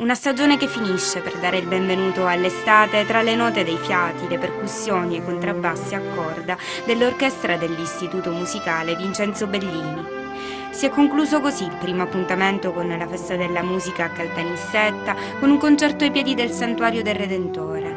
Una stagione che finisce per dare il benvenuto all'estate tra le note dei fiati, le percussioni e i contrabbassi a corda dell'orchestra dell'Istituto Musicale Vincenzo Bellini. Si è concluso così il primo appuntamento con la festa della musica a Caltanissetta, con un concerto ai piedi del Santuario del Redentore.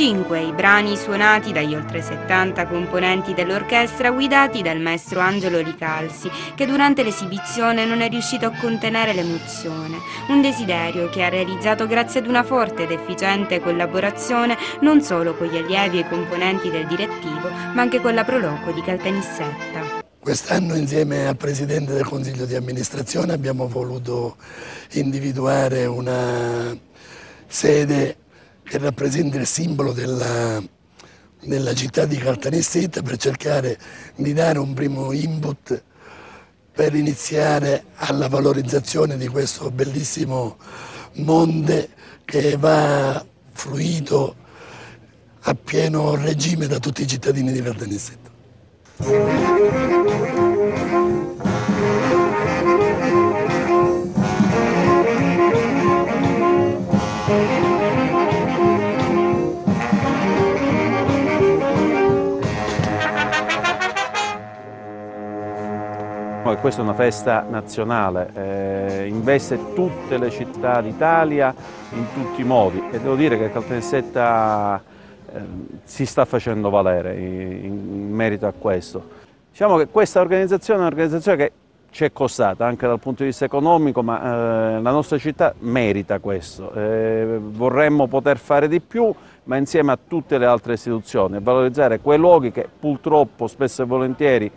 Cinque i brani suonati dagli oltre 70 componenti dell'orchestra guidati dal maestro Angelo Ricalsi, che durante l'esibizione non è riuscito a contenere l'emozione, un desiderio che ha realizzato grazie ad una forte ed efficiente collaborazione non solo con gli allievi e i componenti del direttivo, ma anche con la Proloco di Caltanissetta. Quest'anno insieme al Presidente del Consiglio di amministrazione abbiamo voluto individuare una sede che rappresenta il simbolo della, della città di Caltanissetta per cercare di dare un primo input per iniziare alla valorizzazione di questo bellissimo monte che va fluito a pieno regime da tutti i cittadini di Caltanissetta. Questa è una festa nazionale, eh, investe tutte le città d'Italia in tutti i modi e devo dire che Caltanissetta eh, si sta facendo valere in, in, merito a questo. Diciamo che questa organizzazione è un'organizzazione che ci è costata anche dal punto di vista economico, ma eh, la nostra città merita questo. Eh, vorremmo poter fare di più, ma insieme a tutte le altre istituzioni, valorizzare quei luoghi che purtroppo spesso e volentieri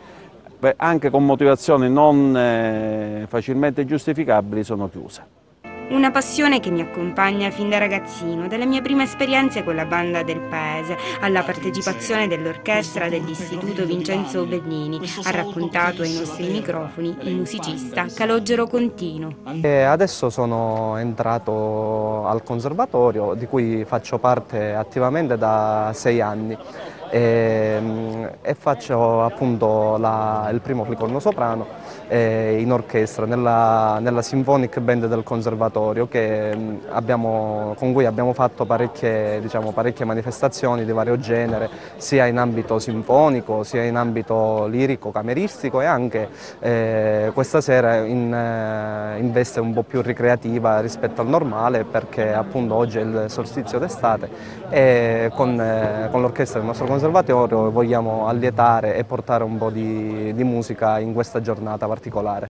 anche con motivazioni non eh, facilmente giustificabili, sono chiuse. Una passione che mi accompagna fin da ragazzino, dalle mie prime esperienze con la banda del paese, alla partecipazione dell'orchestra dell'Istituto Vincenzo Bellini, ha raccontato ai nostri microfoni il musicista Calogero Contino. E adesso sono entrato al conservatorio, di cui faccio parte attivamente da sei anni e, ehm, e faccio appunto la, il primo flicorno soprano eh, in orchestra nella, nella, Symphonic Band del Conservatorio mm, abbiamo, con cui abbiamo fatto parecchie, diciamo, parecchie, manifestazioni di vario genere sia in ambito sinfonico sia in ambito lirico, cameristico e anche eh, questa sera in, eh, in, veste un po' più ricreativa rispetto al normale perché appunto oggi è il solstizio d'estate e con, eh, con l'orchestra del nostro conservatorio vogliamo allietare e portare un po' di, di musica in questa giornata particolare.